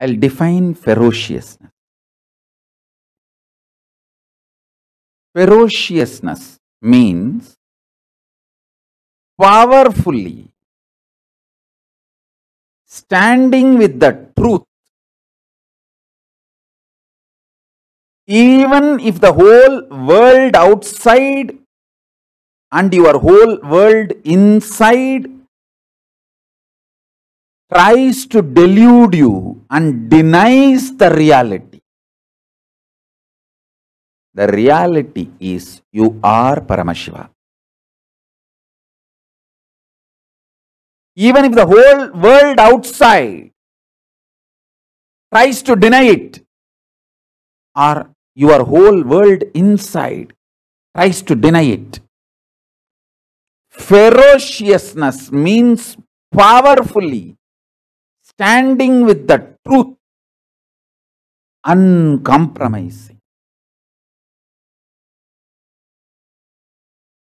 I'll define ferociousness. Ferociousness means powerfully standing with the truth, even if the whole world outside and your whole world inside tries to delude you and denies the reality. The reality is you are Paramashiva. Even if the whole world outside tries to deny it, or your whole world inside tries to deny it. Ferociousness means powerfully standing with the truth, uncompromising.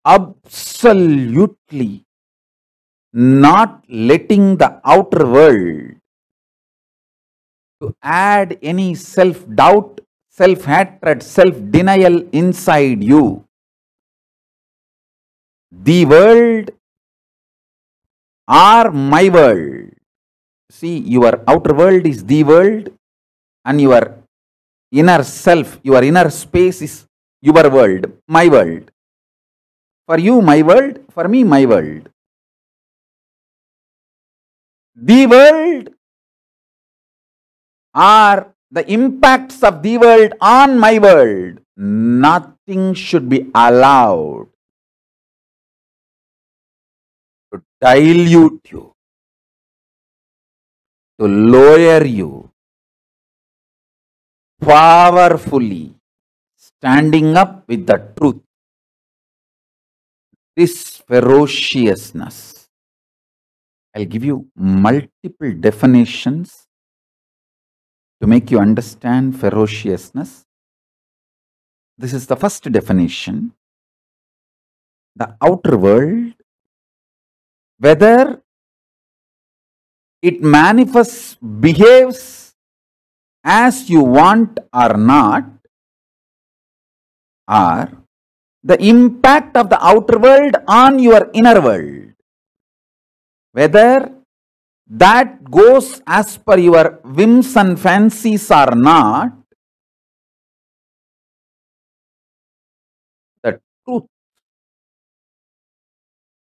Absolutely not letting the outer world to add any self doubt, self hatred, self denial inside you. The world or my world. See, your outer world is the world, and your inner self, your inner space is your world, my world. For you, my world, for me, my world. The world are the impacts of the world on my world, nothing should be allowed to dilute you, to lower you, powerfully standing up with the truth. This ferociousness, I'll give you multiple definitions to make you understand ferociousness. This is the first definition. The outer world, whether it manifests, behaves as you want or not, or the impact of the outer world on your inner world, whether that goes as per your whims and fancies or not, the truth,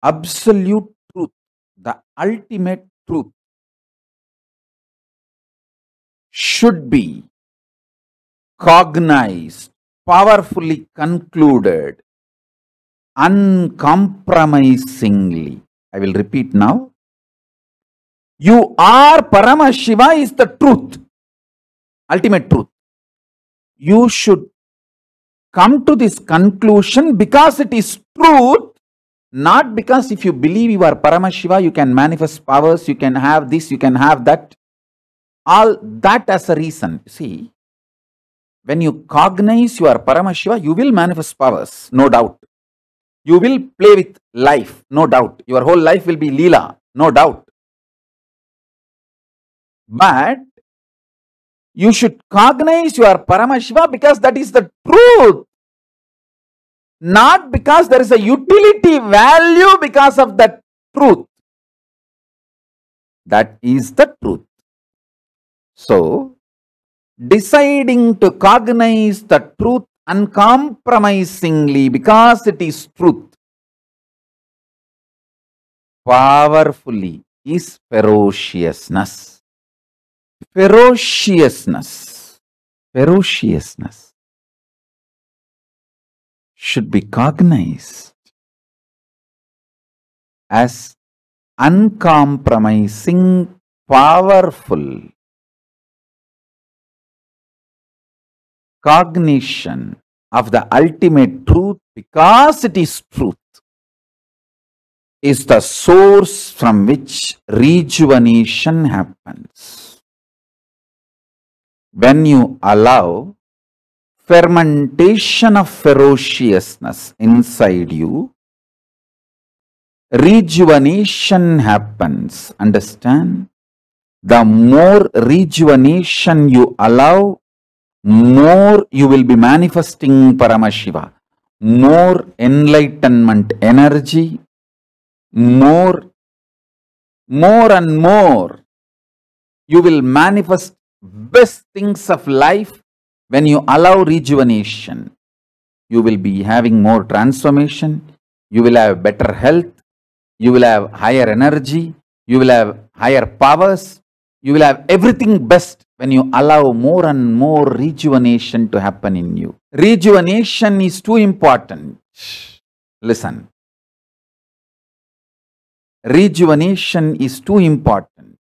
absolute truth, the ultimate truth should be cognized, powerfully concluded, uncompromisingly. I will repeat now. You are Paramashiva is the truth, ultimate truth. You should come to this conclusion because it is truth, not because if you believe you are Paramashiva, you can manifest powers, you can have this, you can have that. All that as a reason. See, when you cognize you are Paramashiva, you will manifest powers, no doubt. You will play with life, no doubt. Your whole life will be Leela, no doubt. But you should cognize you are Paramashiva because that is the truth. Not because there is a utility value because of that truth. That is the truth. So, deciding to cognize the truth uncompromisingly because it is truth powerfully is ferociousness. Ferociousness, ferociousness should be cognized as uncompromising, powerful cognition of the ultimate truth because it is truth is the source from which rejuvenation happens. When you allow fermentation of ferociousness inside you, rejuvenation happens. Understand? the more rejuvenation you allow, more you will be manifesting Paramashiva. More enlightenment energy, more, more and more you will manifest best things of life when you allow rejuvenation. You will be having more transformation, you will have better health, you will have higher energy, you will have higher powers, you will have everything best when you allow more and more rejuvenation to happen in you. Rejuvenation is too important. Listen. Rejuvenation is too important.